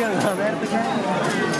yapıyorsun abi?